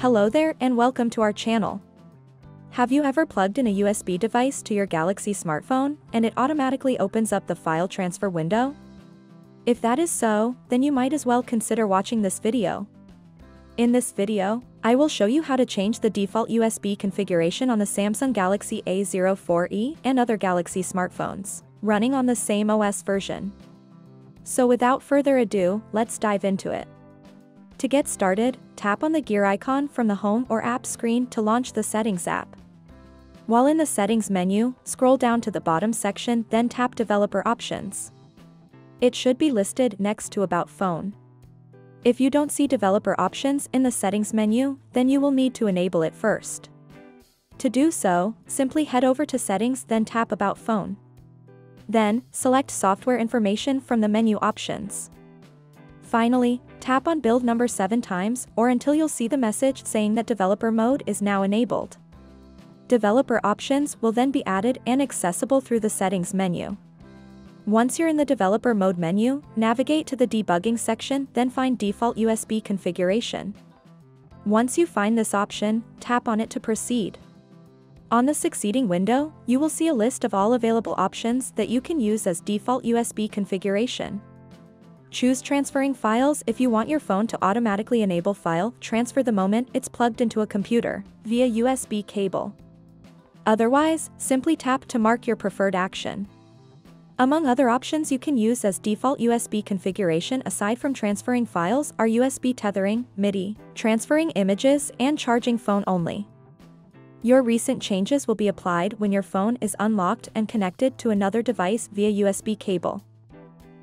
Hello there and welcome to our channel. Have you ever plugged in a USB device to your Galaxy smartphone and it automatically opens up the file transfer window? If that is so, then you might as well consider watching this video. In this video, I will show you how to change the default USB configuration on the Samsung Galaxy A04e and other Galaxy smartphones, running on the same OS version. So without further ado, let's dive into it. To get started, tap on the gear icon from the Home or App screen to launch the Settings app. While in the Settings menu, scroll down to the bottom section then tap Developer Options. It should be listed next to About Phone. If you don't see developer options in the settings menu, then you will need to enable it first. To do so, simply head over to settings then tap about phone. Then, select software information from the menu options. Finally, tap on build number 7 times or until you'll see the message saying that developer mode is now enabled. Developer options will then be added and accessible through the settings menu. Once you're in the Developer Mode menu, navigate to the Debugging section then find Default USB Configuration. Once you find this option, tap on it to proceed. On the succeeding window, you will see a list of all available options that you can use as default USB configuration. Choose transferring files if you want your phone to automatically enable file transfer the moment it's plugged into a computer, via USB cable. Otherwise, simply tap to mark your preferred action. Among other options you can use as default USB configuration aside from transferring files are USB tethering, MIDI, transferring images, and charging phone only. Your recent changes will be applied when your phone is unlocked and connected to another device via USB cable.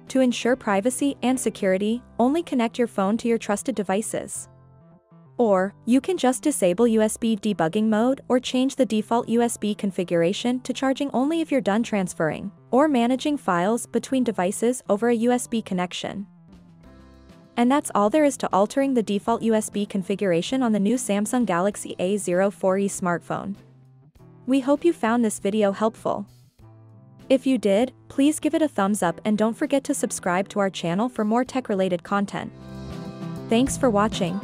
To ensure privacy and security, only connect your phone to your trusted devices. Or, you can just disable USB debugging mode or change the default USB configuration to charging only if you're done transferring, or managing files between devices over a USB connection. And that's all there is to altering the default USB configuration on the new Samsung Galaxy A04e smartphone. We hope you found this video helpful. If you did, please give it a thumbs up and don't forget to subscribe to our channel for more tech-related content. Thanks for watching.